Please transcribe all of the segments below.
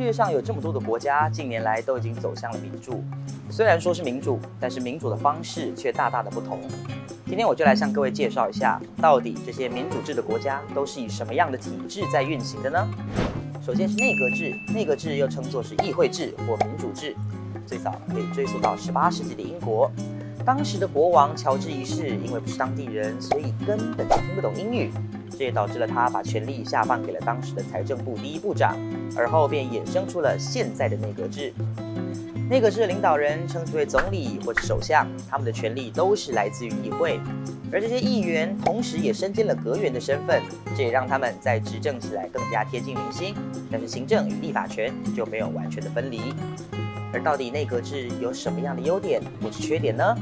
世界上有这么多的国家，近年来都已经走向了民主。虽然说是民主，但是民主的方式却大大的不同。今天我就来向各位介绍一下，到底这些民主制的国家都是以什么样的体制在运行的呢？首先是内阁制，内阁制又称作是议会制或民主制，最早可以追溯到十八世纪的英国。当时的国王乔治一世因为不是当地人，所以根本就听不懂英语。这也导致了他把权力下放给了当时的财政部第一部长，而后便衍生出了现在的内阁制。内阁制的领导人称之为总理或者首相，他们的权力都是来自于议会，而这些议员同时也身兼了阁员的身份，这也让他们在执政起来更加贴近民心。但是行政与立法权就没有完全的分离。而到底内阁制有什么样的优点或是缺点呢？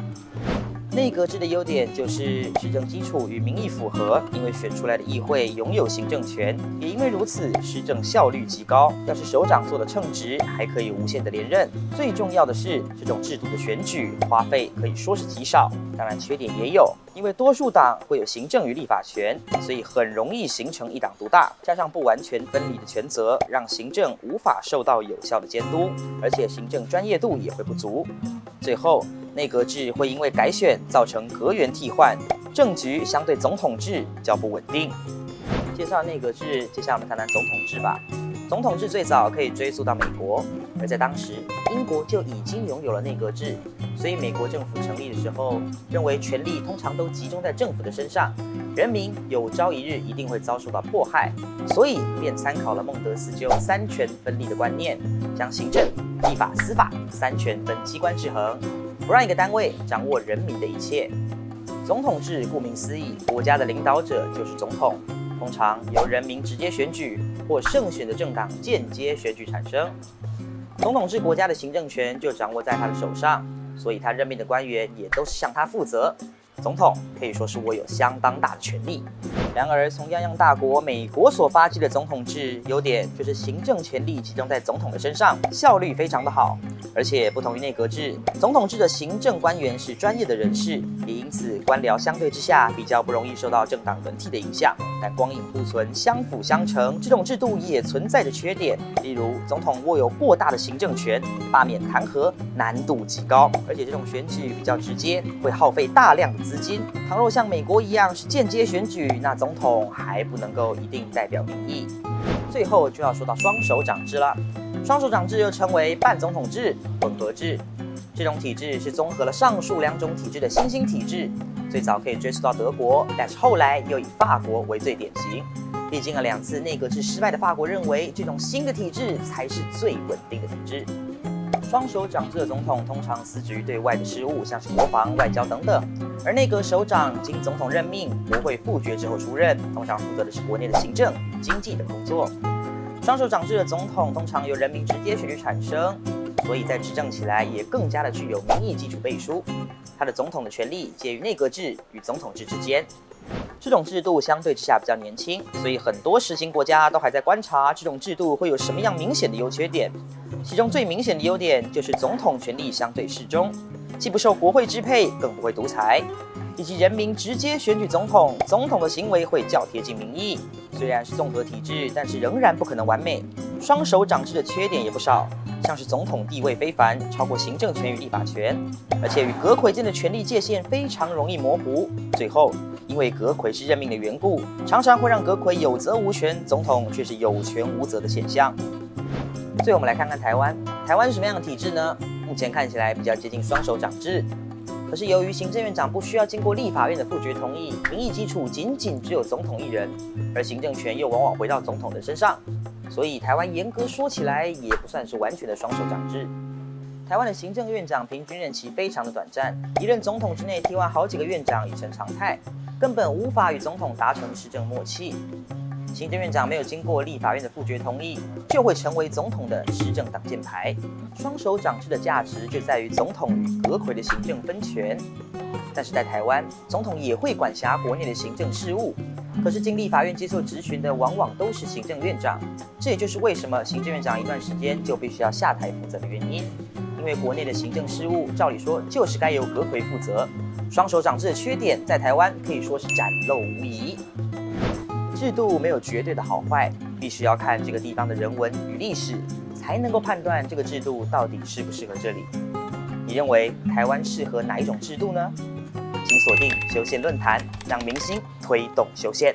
内阁制的优点就是执政基础与民意符合，因为选出来的议会拥有行政权，也因为如此，施政效率极高。要是首长做的称职，还可以无限的连任。最重要的是，这种制度的选举花费可以说是极少。当然，缺点也有，因为多数党会有行政与立法权，所以很容易形成一党独大。加上不完全分离的权责，让行政无法受到有效的监督，而且行政专业度也会不足。最后。内阁制会因为改选造成阁员替换，政局相对总统制较不稳定。介绍内阁制，接下来我们谈谈总统制吧。总统制最早可以追溯到美国，而在当时，英国就已经拥有了内阁制，所以美国政府成立的时候，认为权力通常都集中在政府的身上，人民有朝一日一定会遭受到迫害，所以便参考了孟德斯鸠三权分立的观念，将行政、立法、司法三权分机关制衡。不让一个单位掌握人民的一切。总统制顾名思义，国家的领导者就是总统，通常由人民直接选举或胜选的政党间接选举产生。总统制国家的行政权就掌握在他的手上，所以他任命的官员也都是向他负责。总统可以说是握有相当大的权力。然而，从泱泱大国美国所发迹的总统制，优点就是行政权力集中在总统的身上，效率非常的好。而且不同于内阁制，总统制的行政官员是专业的人士，也因此官僚相对之下比较不容易受到政党轮替的影响。但光影互存，相辅相成，这种制度也存在着缺点，例如总统握有过大的行政权，罢免弹劾难度极高，而且这种选举比较直接，会耗费大量的。资金，倘若像美国一样是间接选举，那总统还不能够一定代表民意。最后就要说到双手掌制了。双手掌制又称为半总统制、混合制，这种体制是综合了上述两种体制的新兴体制。最早可以追溯到德国，但是后来又以法国为最典型。历经了两次内阁制失败的法国认为，这种新的体制才是最稳定的体制。双手掌制的总统通常司职于对外的事务，像是国防、外交等等；而内阁首长经总统任命，国会复决之后出任，通常负责的是国内的行政、经济等工作。双手掌制的总统通常由人民直接选举产生，所以在执政起来也更加的具有民意基础背书。他的总统的权力介于内阁制与总统制之间。这种制度相对之下比较年轻，所以很多实行国家都还在观察这种制度会有什么样明显的优缺点。其中最明显的优点就是总统权力相对适中，既不受国会支配，更不会独裁，以及人民直接选举总统，总统的行为会较贴近民意。虽然是综合体制，但是仍然不可能完美。双手掌制的缺点也不少，像是总统地位非凡，超过行政权与立法权，而且与阁魁间的权力界限非常容易模糊。最后，因为阁魁是任命的缘故，常常会让阁魁有责无权，总统却是有权无责的现象。最后，我们来看看台湾。台湾是什么样的体制呢？目前看起来比较接近双手掌制。可是由于行政院长不需要经过立法院的复决同意，民意基础仅仅只有总统一人，而行政权又往往回到总统的身上，所以台湾严格说起来也不算是完全的双手掌制。台湾的行政院长平均任期非常的短暂，一任总统之内替换好几个院长已成常态，根本无法与总统达成施政默契。行政院长没有经过立法院的复决同意，就会成为总统的施政挡箭牌。双手掌制的价值就在于总统与阁魁的行政分权。但是在台湾，总统也会管辖国内的行政事务，可是，经历法院接受质询的往往都是行政院长，这也就是为什么行政院长一段时间就必须要下台负责的原因。因为国内的行政失误，照理说就是该由阁魁负责。双手掌制的缺点，在台湾可以说是展露无遗。制度没有绝对的好坏，必须要看这个地方的人文与历史，才能够判断这个制度到底适不适合这里。你认为台湾适合哪一种制度呢？请锁定休闲论坛让明星推动休闲。